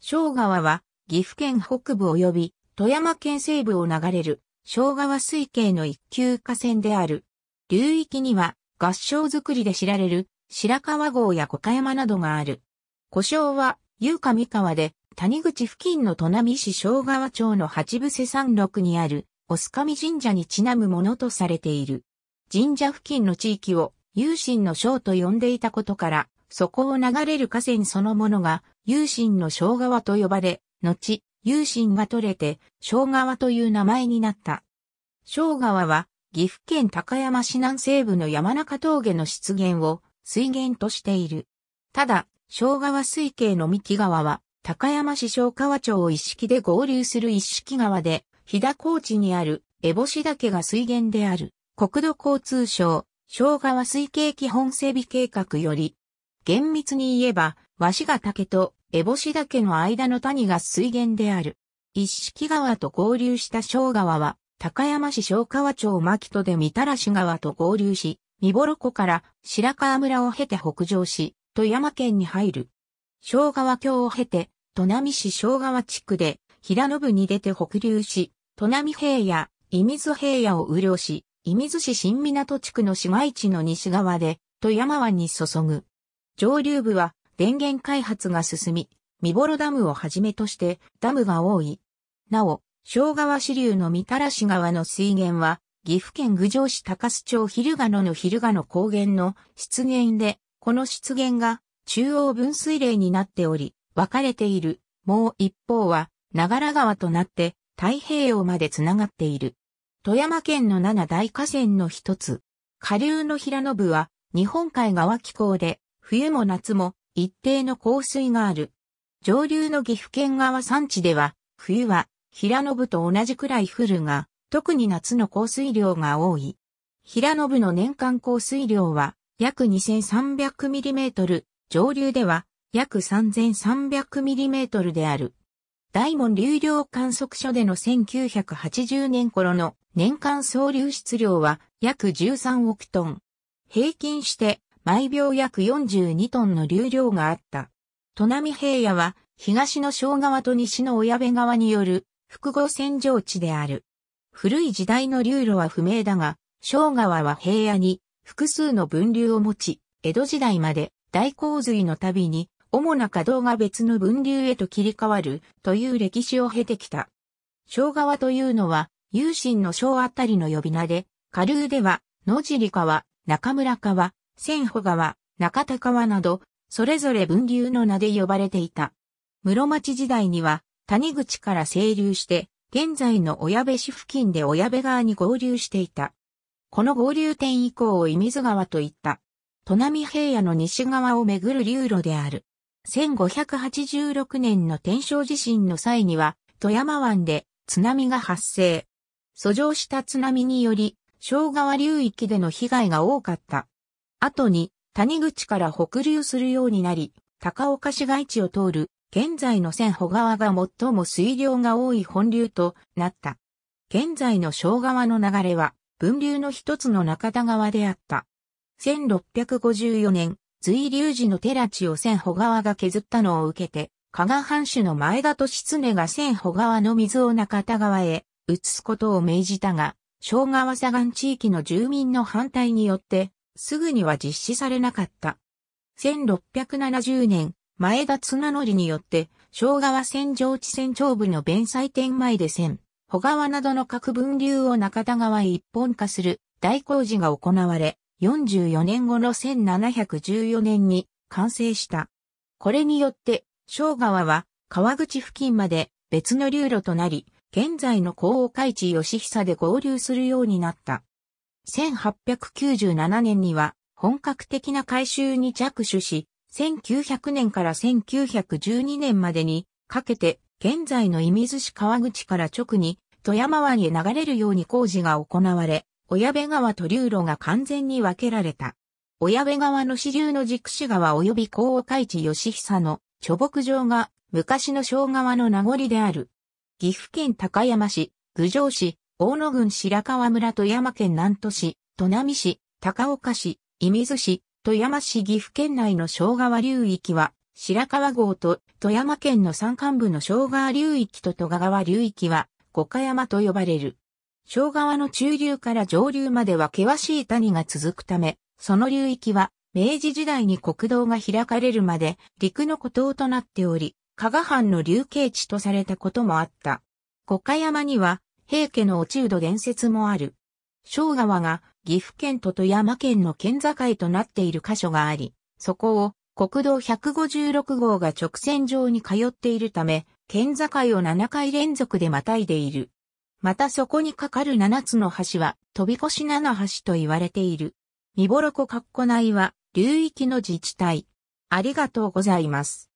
小川は岐阜県北部及び富山県西部を流れる小川水系の一級河川である。流域には合掌造りで知られる白川郷や小山などがある。古称は、有上川で、谷口付近の砺波市小川町の八伏山麓にある、オス神神社にちなむものとされている。神社付近の地域を、有心の小と呼んでいたことから、そこを流れる河川そのものが、有心の小川と呼ばれ、後、有心が取れて、小川という名前になった。小川は、岐阜県高山市南西部の山中峠の湿原を水源としている。ただ、小川水系の三木川は、高山市小川町を一式で合流する一式川で、飛騨高地にある、烏帽子岳が水源である、国土交通省、小川水系基本整備計画より、厳密に言えば、鷲ヶ岳と烏帽子岳の間の谷が水源である。一式川と合流した小川は、高山市小川町牧戸で三たらし川と合流し、三幌湖から白川村を経て北上し、富山県に入る。小川峡を経て、砺波市小川地区で、平野部に出て北流し、砺波平野、射水平野を雨量し、射水市新港地区の市街地の西側で、富山湾に注ぐ。上流部は、電源開発が進み、三幌ダムをはじめとしてダムが多い。なお、小川支流の三たらし川の水源は、岐阜県郡上市高須町昼賀野の昼賀野高原の湿原で、この湿原が中央分水嶺になっており、分かれている。もう一方は、長良川となって太平洋までつながっている。富山県の七大河川の一つ。下流の平野部は日本海側気候で、冬も夏も一定の降水がある。上流の岐阜県側山地では、冬は平野部と同じくらい降るが、特に夏の降水量が多い。平野部の年間降水量は約 2300mm、上流では約 3300mm である。大門流量観測所での1980年頃の年間総流出量は約13億トン。平均して毎秒約42トンの流量があった。砺波平野は東の小川と西の親部川による複合線上地である。古い時代の流路は不明だが、小川は平野に複数の分流を持ち、江戸時代まで大洪水のたびに主な稼働が別の分流へと切り替わるという歴史を経てきた。小川というのは、有心の小あたりの呼び名で、下流では、野尻川、中村川、千穂川、中田川など、それぞれ分流の名で呼ばれていた。室町時代には、谷口から清流して、現在の親部市付近で親部川に合流していた。この合流点以降を射水川と言った。砺波平野の西側をめぐる流路である。1586年の天正地震の際には、富山湾で津波が発生。遡上した津波により、小川流域での被害が多かった。後に、谷口から北流するようになり、高岡市街地を通る、現在の千穂川が最も水量が多い本流となった。現在の小川の流れは、分流の一つの中田川であった。1654年、随流時の寺地を千穂川が削ったのを受けて、加賀藩主の前田利常が千穂川の水を中田川へ移すことを命じたが、小川左岸地域の住民の反対によって、すぐには実施されなかった。1670年、前田綱則によって、小川線上地線長部の弁済点前で線、穂川などの各分流を中田川へ一本化する大工事が行われ、44年後の1714年に完成した。これによって、小川は川口付近まで別の流路となり、現在の高尾海地吉久で合流するようになった。1897年には本格的な改修に着手し、1900年から1912年までにかけて現在の射水市川口から直に富山湾へ流れるように工事が行われ、親部川と流路が完全に分けられた。親部川の支流の軸子川及び高尾海地吉久の貯木場が昔の小川の名残である。岐阜県高山市、郡上市、大野郡白川村富山県南砺市、砺波市、高岡市、射水市、富山市岐阜県内の小川流域は、白川郷と富山県の山間部の小川流域と戸川流域は五箇山と呼ばれる。小川の中流から上流までは険しい谷が続くため、その流域は明治時代に国道が開かれるまで陸の孤島となっており、加賀藩の流刑地とされたこともあった。五箇山には平家の落人伝説もある。小川が岐阜県と富山県の県境となっている箇所があり、そこを国道156号が直線上に通っているため、県境を7回連続でまたいでいる。またそこにかかる7つの橋は、飛び越し七橋と言われている。見ぼろこかっこ内は、流域の自治体。ありがとうございます。